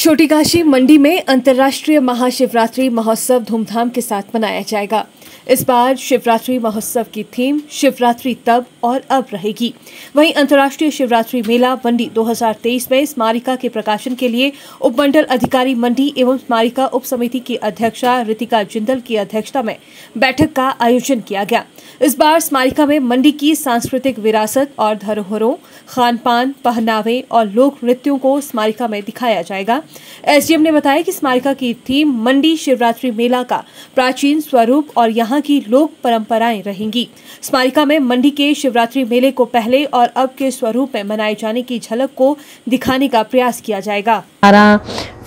छोटी काशी मंडी में अंतर्राष्ट्रीय महाशिवरात्रि महोत्सव धूमधाम के साथ मनाया जाएगा। इस बार शिवरात्रि महोत्सव की थीम शिवरात्रि तब और अब रहेगी। वहीं अंतर्राष्ट्रीय शिवरात्रि मेला मंडी 2023 में स्मारिका के प्रकाशन के लिए उपमंडल अधिकारी मंडी एवं स्मारिका उप समिति की अध्यक्षा रितिका जिंदल की अध्यक्षता में बैठक का आयोजन किया गया। इस बार स्मारिका में मंडी की सांस्कृतिक विरासत और धरोहरों खान पान पहनावे और लोक नृत्यों को स्मारिका में दिखाया जाएगा। एसडीएम ने बताया कि स्मारिका की थीम मंडी शिवरात्रि मेला का प्राचीन स्वरूप और यहाँ की लोक परंपराएँ रहेंगी। स्मारिका में मंडी के शिवरात्रि मेले को पहले और अब के स्वरूप में मनाए जाने की झलक को दिखाने का प्रयास किया जाएगा।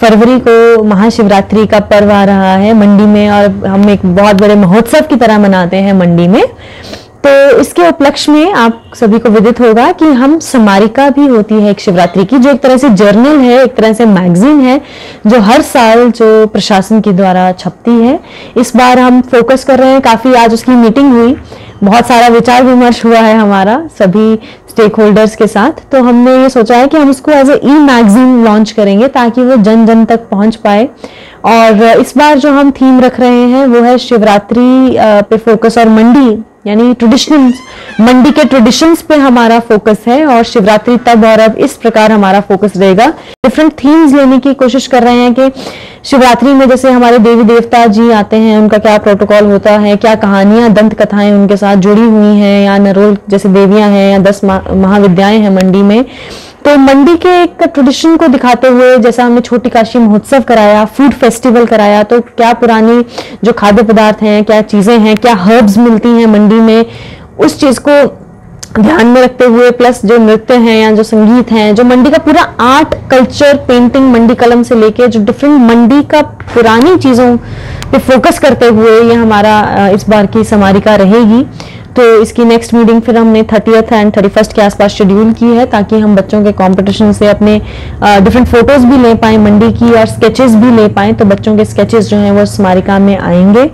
फरवरी को महाशिवरात्रि का पर्व आ रहा है मंडी में और हम एक बहुत बड़े महोत्सव की तरह मनाते हैं मंडी में। तो इसके उपलक्ष्य में आप सभी को विदित होगा कि हम समारिका भी होती है एक शिवरात्रि की, जो एक तरह से जर्नल है, एक तरह से मैगजीन है, जो हर साल जो प्रशासन के द्वारा छपती है। इस बार हम फोकस कर रहे हैं, काफ़ी आज उसकी मीटिंग हुई। बहुत सारा विचार विमर्श हुआ है हमारा सभी स्टेक होल्डर्स के साथ। तो हमने ये सोचा है कि हम उसको as a e magazine launch करेंगे ताकि वो जन जन तक पहुँच पाए। और इस बार जो हम थीम रख रहे हैं, वो है शिवरात्रि पे फोकस और मंडी। यानी ट्रेडिशनल मंडी के ट्रेडिशंस पे हमारा फोकस है और शिवरात्रि तब और अब इस प्रकार हमारा फोकस रहेगा। डिफरेंट थीम्स लेने की कोशिश कर रहे हैं कि शिवरात्रि में जैसे हमारे देवी देवता जी आते हैं, उनका क्या प्रोटोकॉल होता है, क्या कहानियाँ, दंत कथाएँ उनके साथ जुड़ी हुई हैं या नरोल जैसे देवियाँ हैं या दस महाविद्याएँ हैं मंडी में। तो मंडी के एक ट्रेडिशन को दिखाते हुए, जैसा हमने छोटी काशी महोत्सव कराया फ़ूड फेस्टिवल कराया तो क्या पुरानी जो खाद्य पदार्थ हैं, क्या चीज़ें हैं, क्या हर्ब्स मिलती हैं मंडी में, उस चीज़ को ध्यान में रखते हुए प्लस जो नृत्य हैं या जो संगीत हैं, जो मंडी का पूरा आर्ट कल्चर पेंटिंग मंडी कलम से लेके, जो डिफरेंट मंडी का पुरानी चीज़ों पे फोकस करते हुए ये हमारा इस बार की समारिका रहेगी। तो इसकी नेक्स्ट मीटिंग फिर हमने थर्टीथ एंड थर्टी फ़र्स्ट के आसपास शेड्यूल की है ताकि हम बच्चों के कंपटीशन से अपने डिफरेंट फ़ोटोज़ भी ले पाए, मंडी की और स्केचेस भी ले पाए तो बच्चों के स्केचेस जो हैं वो स्मारिका में आएँगे।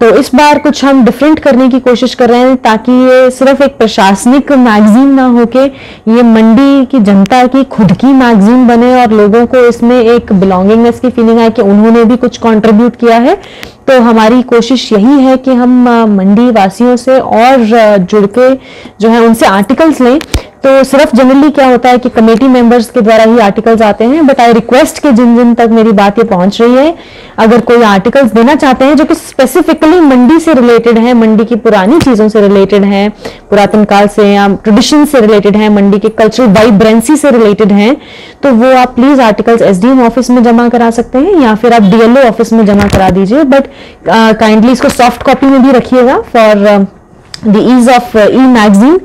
तो इस बार कुछ हम डिफरेंट करने की कोशिश कर रहे हैं ताकि ये सिर्फ़ एक प्रशासनिक मैगजीन ना होके ये मंडी की जनता की खुद की मैगजीन बने और लोगों को इसमें एक बिलोंगिंगनेस की फीलिंग आए कि उन्होंने भी कुछ कंट्रीब्यूट किया है। तो हमारी कोशिश यही है कि हम मंडी वासियों से और जुड़ के जो है उनसे आर्टिकल्स लें। तो सिर्फ़ जनरली क्या होता है कि कमेटी मेंबर्स के द्वारा ही आर्टिकल्स आते हैं बट आई रिक्वेस्ट के जिन जिन तक मेरी बात ये पहुँच रही है, अगर कोई आर्टिकल्स देना चाहते हैं जो कि स्पेसिफिकली मंडी से रिलेटेड है, मंडी की पुरानी चीज़ों से रिलेटेड है पुरातन काल से या ट्रेडिशन से रिलेटेड है, मंडी के कल्चरल वाइब्रेंसी से रिलेटेड है तो वो आप प्लीज़ आर्टिकल्स एसडीएम ऑफ़िस में जमा करा सकते हैं, या फिर आप डीएलओ ऑफ़िस में जमा करा दीजिए बट काइंडली इसको सॉफ्ट कॉपी में भी रखिएगा for the ease of e magazine